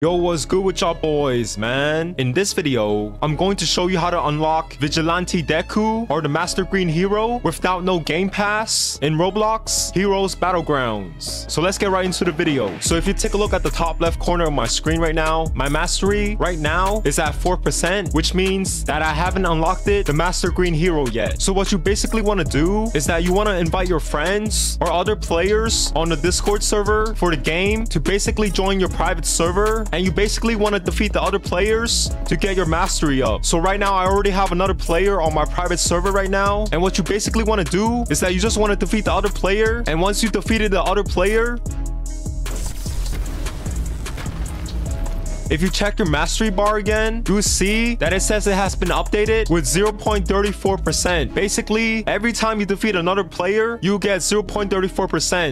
Yo, what's good with y'all boys, man? In this video, I'm going to show you how to unlock Vigilante Deku or the Master Green Hero without no Game Pass in Roblox Heroes Battlegrounds. So let's get right into the video. So if you take a look at the top left corner of my screen right now, my mastery right now is at 4%, which means that I haven't unlocked it, the Master Green Hero yet. So what you basically want to do is that you want to invite your friends or other players on the Discord server for the game to basically join your private server and you basically want to defeat the other players to get your mastery up. So right now, I already have another player on my private server right now. And what you basically want to do is that you just want to defeat the other player. And once you defeated the other player, If you check your mastery bar again, you see that it says it has been updated with 0.34%. Basically, every time you defeat another player, you get 0.34%.